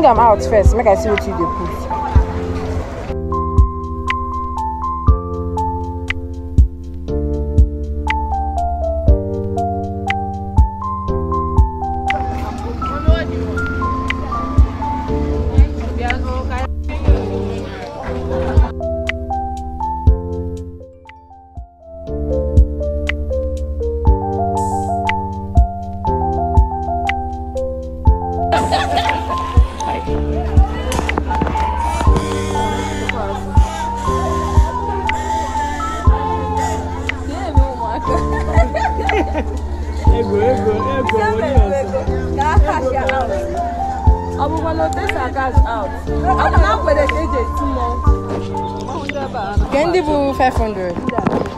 Bring am out first. Make I see what you dey put. Ndị 500. I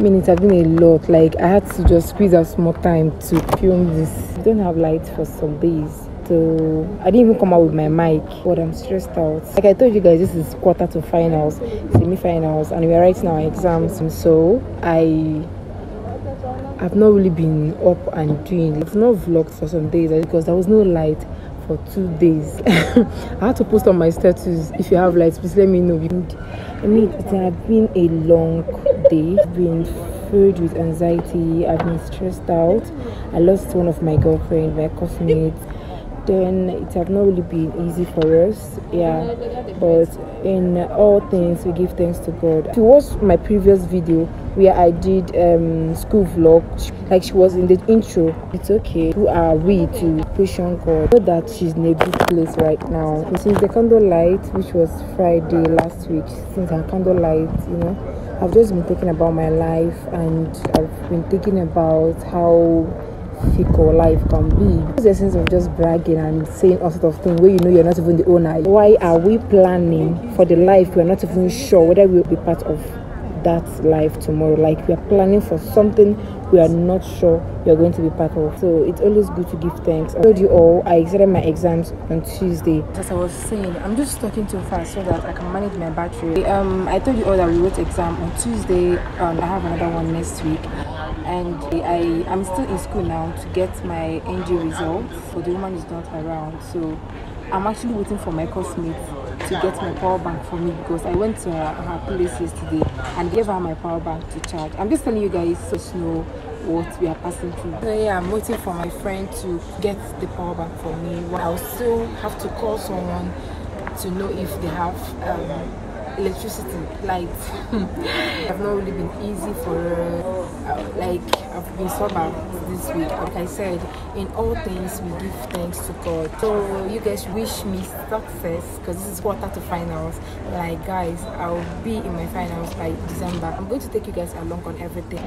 it has been a lot. Like I had to just squeeze out more time to film this. I don't have light for some days. So I didn't even come out with my mic, but I'm stressed out. Like I told you guys, this is quarter to finals, semi-finals, and we are writing our exams. And so I have not really been up and doing. I've not vlogged for some days because there was no light for two days. I had to post on my status. If you have lights, please let me know. I mean, it had been a long day. I've been filled with anxiety. I've been stressed out. I lost one of my girlfriend, my classmates then it have not really been easy for us yeah. But in all things we give thanks to god. If you watch my previous video where i did um school vlog like she was in the intro it's okay. Who are we to push on god that she's in a good place right now. Since the candlelight which was friday last week since her candlelight you know i've just been thinking about my life and i've been thinking about how fickle life can be. There's a sense of just bragging and saying all sorts of things where you know you're not even the owner. Why are we planning for the life we're not even sure whether we'll be part of that life tomorrow? Like we are planning for something we are not sure we are going to be part of. So it's always good to give thanks. I told you all I started my exams on Tuesday. As I was saying, I'm just talking too fast so that I can manage my battery. Um, I told you all that we wrote exam on Tuesday. Um, I have another one next week and I am still in school now to get my NG results but the woman is not around. So I'm actually waiting for my classmate to get my power bank for me because I went to her, her place yesterday and gave her my power bank to charge. I'm just telling you guys so you know what we are passing through. So yeah I'm waiting for my friend to get the power bank for me. I'll still have to call someone to know if they have um, electricity lights. Have not really been easy for like i've been sober this week like i said in all things we give thanks to god so you guys wish me success because this is quarter to finals like guys i'll be in my finals by december i'm going to take you guys along on everything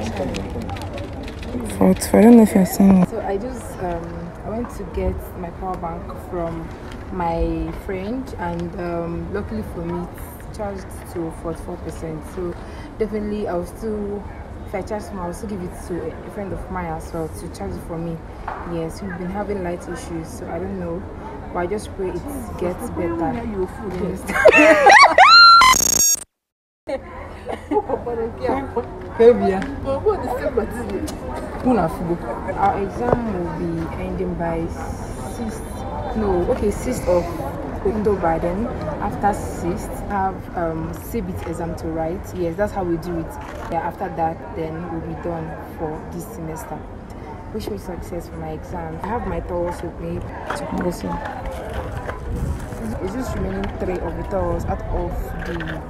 Fault. I don't know if you're seeing it. So I just um, I went to get my power bank from my friend, and um, luckily for me, it's charged to 44%. So definitely I'll still I charge them, I'll still give it to a friend of mine as well to charge it for me. Yes, we've been having light issues, so I don't know. But I just pray it gets better. You Our exam will be ending by 6th, no, okay, 6th of October then after 6th have um CBIT exam to write yes that's how we do it yeah after that then we'll be done for this semester wish me success for my exam. I have my tools with me. To listen it's just remaining three of the tools out of the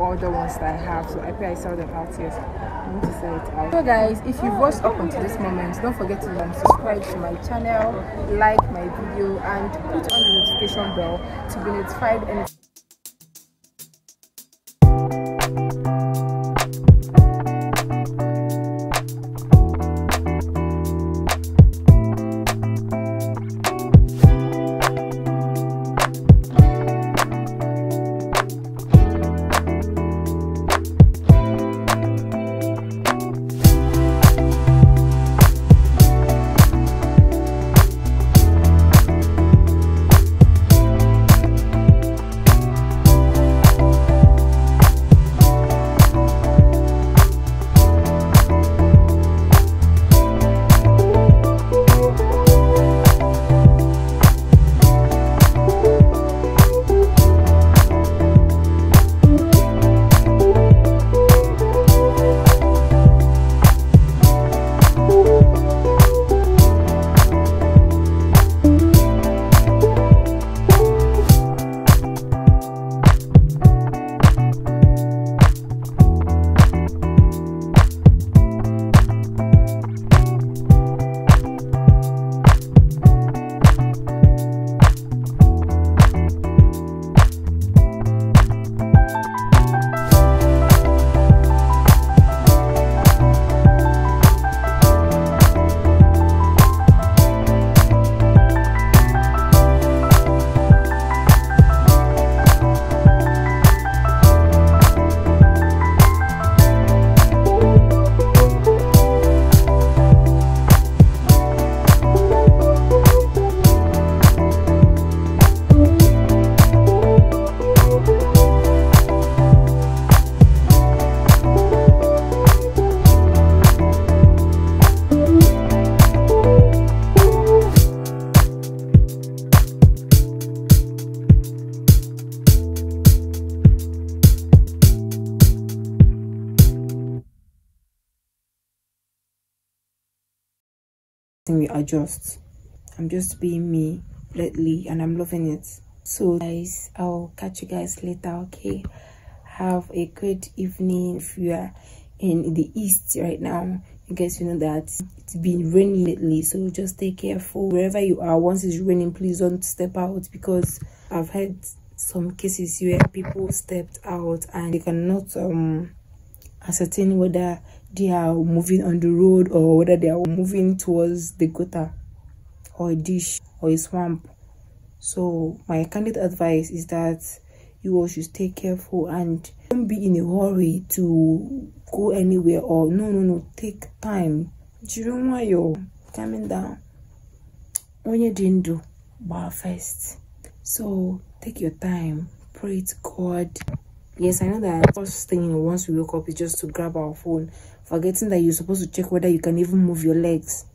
other ones that I have. So I pray I sell them out here I need to sell it out. So guys if you've watched up until this moment don't forget to um, subscribe to my channel like my video and put on the notification bell to be notified anytime person will adjust. I'm just being me lately and I'm loving it. So guys, I'll catch you guys later, okay? Have a good evening if you are in the east right now. You guys you know that it's been raining lately, so just take careful wherever you are. Once it's raining, please don't step out because I've had some cases where people stepped out and they cannot um ascertain whether they are moving on the road or whether they are moving towards the gutter or a dish or a swamp. So my candid advice is that you all should stay careful and don't be in a hurry to go anywhere or no no no take time. You're coming down. Onye dị ndụ gbaa first. So take your time. Pray to god. Yes i know that first thing once we wake up is just to grab our phone forgetting that you're supposed to check whether you can even move your legs.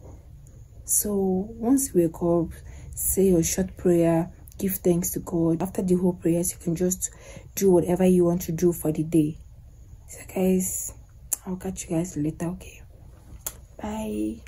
So once you wake up say your short prayer give thanks to god. After the whole prayers you can just do whatever you want to do for the day. So guys i'll catch you guys later okay? Bye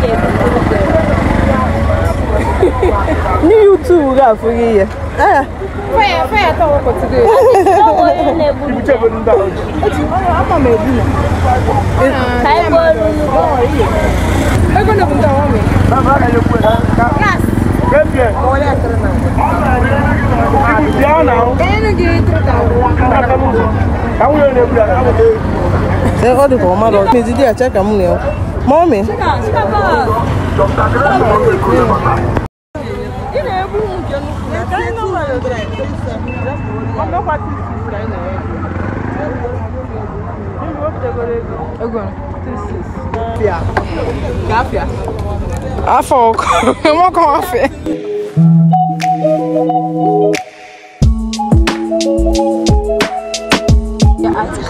Ni YouTube ga furi ye. Eh. Faya faya ta wako tuge. Owo ye ne bulu. Ibi chebe nda. Oti ora apa me bi na. Kai bo lu bo ye. Ego ne bunda wa me. Ba ba ele ku ha. Yes. Kebie. Ole atra na. Ibi bia na o. Ene ge atra ta o. Ka ka mu. Ka wo ne bula ka mo. Se ko di ko ma do. Ni di dia check am ne o. Mami? Sika, sika pa. Ile ebu nke nnukwu. Nke nnukwu na ndre. Ọ mekwa tisi ka ị na-ebu. Ego optegoro ego. Ego. Tisi. Afia. Afia. Afọ ọkụ. Enwekọ afia. Thank you.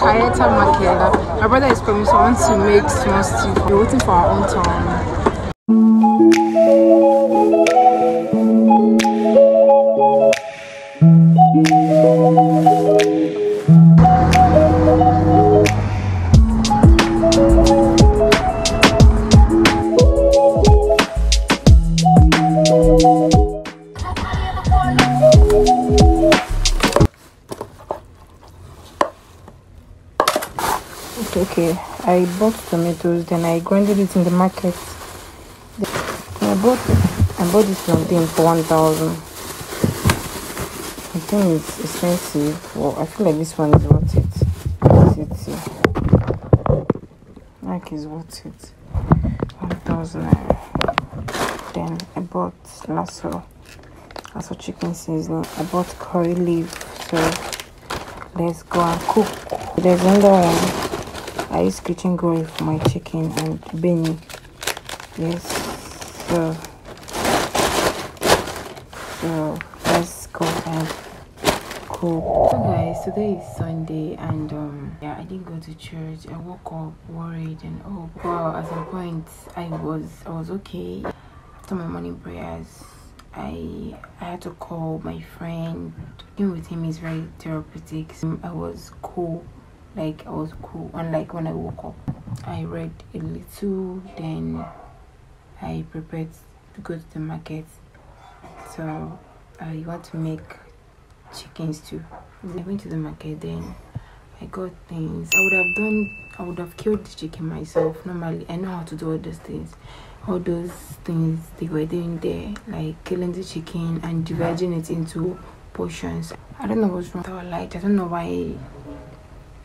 Hayata Makela. My brother is coming, so I want to make small stew. We're waiting for our own turn. Tomatoes, then I grinded it in the market. I bought I bought this plantain for one thousand. I think it's expensive. Well, I feel like this one is worth it. It. Like is worth it. One thousand. Uh, then I bought Larsor, Larsor chicken seasoning. I bought curry leaf. So let's go and cook. There's another one. I use kitchen glory for my chicken and Benny. Yes. So so let's go and cook. So guys, today is Sunday and um yeah I didn't go to church. I woke up worried and oh well at some point I was I was okay. After my morning prayers I I had to call my friend. Talking with him is very therapeutic. So I was cool like I was cool. Unlike when I woke up, I read a little, then I prepared to go to the market. So I want to make chicken stew. I went to the market, then I got things. I would have done. I would have killed the chicken myself. Normally, I know how to do all those things. All those things they were doing there, like killing the chicken and dividing it into portions. I don't know what's wrong with our light. I don't know why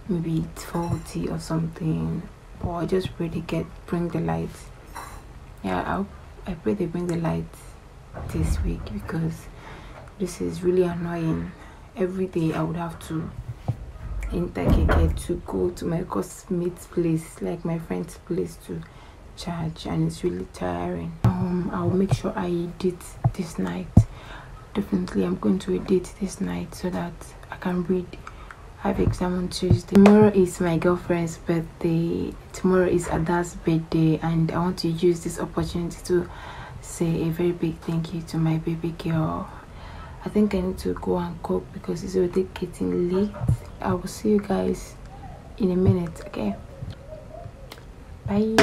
maybe it's faulty or something. But i just pray they get bring the light yeah i i pray they bring the light this week because this is really annoying. Every day i would have to enter to go to my cosmate's place like my friend's place to charge and it's really tiring. Um i'll make sure i edit this night. Definitely i'm going to read it this night so that i can read have exam on tuesday. Tomorrow is my girlfriend's birthday. Tomorrow is ada's birthday and i want to use this opportunity to say a very big thank you to my baby girl. I think i need to go and cook because it's already getting late. I will see you guys in a minute okay? Bye